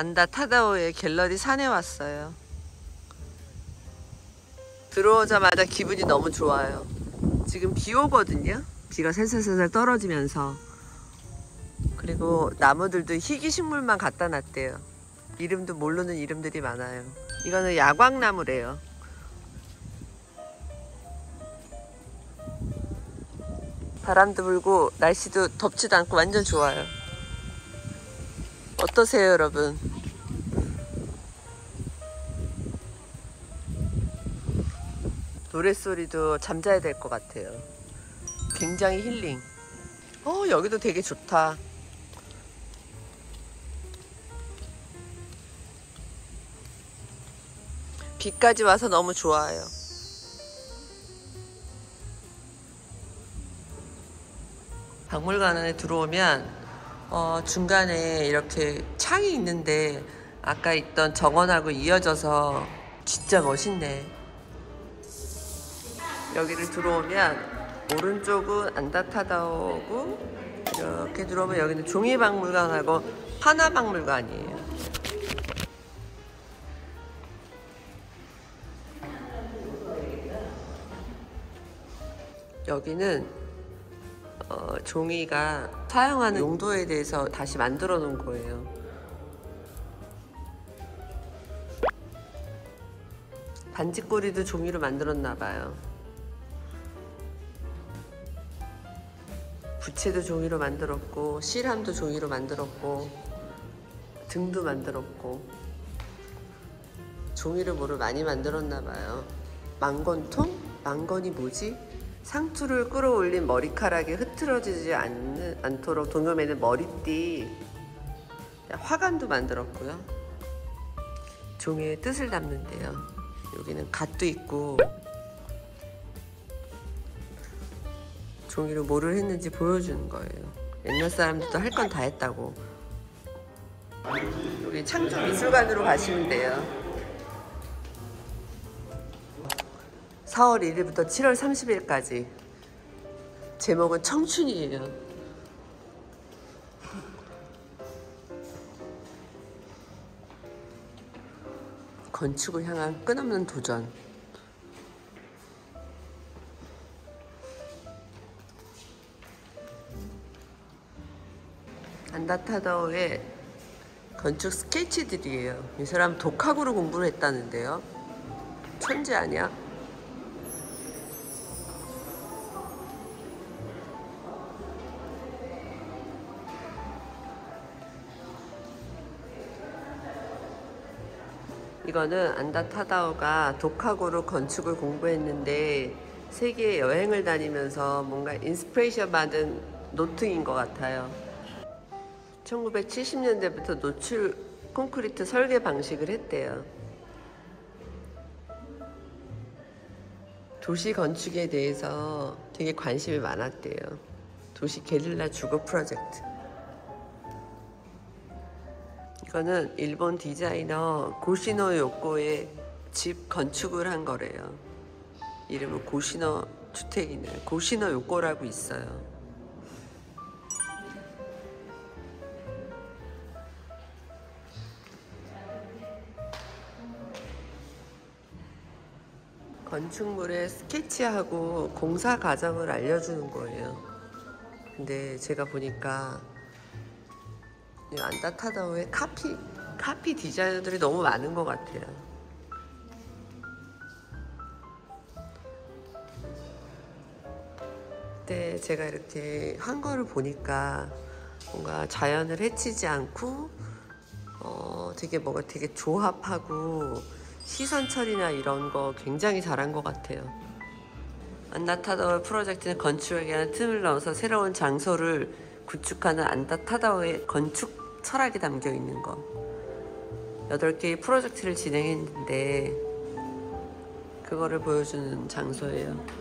안다 타다오의 갤러리 산에 왔어요. 들어오자마자 기분이 너무 좋아요. 지금 비 오거든요. 비가 살살살살 떨어지면서 그리고 나무들도 희귀 식물만 갖다 놨대요. 이름도 모르는 이름들이 많아요. 이거는 야광나무래요. 바람도 불고 날씨도 덥지도 않고 완전 좋아요. 어떠세요, 여러분? 노랫소리도 잠자야 될 것 같아요. 굉장히 힐링. 어, 여기도 되게 좋다. 비까지 와서 너무 좋아요. 박물관에 들어오면 어, 중간에 이렇게 창이 있는데 아까 있던 정원하고 이어져서 진짜 멋있네. 여기를 들어오면 오른쪽은 안다타다오고 이렇게 들어오면 여기는 종이박물관하고 하나박물관이에요. 여기는 어, 종이가 사용하는 용도에 대해서 다시 만들어 놓은 거예요. 반지꼬리도 종이로 만들었나 봐요. 부채도 종이로 만들었고 실함도 종이로 만들었고 등도 만들었고 종이를 뭐를 많이 만들었나 봐요. 망건통? 망건이 뭐지? 상투를 끌어올린 머리카락이 흐트러지지 않는, 않도록 동요매는 머리띠 화관도 만들었고요. 종이에 뜻을 담는데요. 여기는 갓도 있고 종이로 뭐를 했는지 보여주는 거예요. 옛날 사람들도 할 건 다 했다고. 여기 창조 미술관으로 가시면 돼요. 4월 1일부터 7월 30일까지. 제목은 청춘이에요. 건축을 향한 끝없는 도전. 안다타다오의 건축 스케치들이에요. 이 사람 독학으로 공부를 했다는데요. 천재 아니야? 이거는 안도 타다오가 독학으로 건축을 공부했는데 세계 여행을 다니면서 뭔가 inspiration 받은 노트인 것 같아요. 1970년대부터 노출 콘크리트 설계 방식을 했대요. 도시 건축에 대해서 되게 관심이 많았대요. 도시 게릴라 주거 프로젝트. 이거는 일본 디자이너 고시노 요코의 집 건축을 한 거래요. 이름은 고시노 주택이네. 고시노 요코라고 있어요. 건축물에 스케치하고 공사 과정을 알려주는 거예요. 근데 제가 보니까 이 안다타다오의 카피 카피 디자이너들이 너무 많은 것 같아요. 그때 제가 이렇게 한 거를 보니까 뭔가 자연을 해치지 않고 어 되게 뭐가 되게 조합하고 시선 처리나 이런 거 굉장히 잘한 것 같아요. 안다타다오 프로젝트는 건축에 대한 틈을 넣어서 새로운 장소를 구축하는 안다타다오의 건축 철학이 담겨 있는 거. 8개의 프로젝트를 진행했는데 그거를 보여주는 장소예요.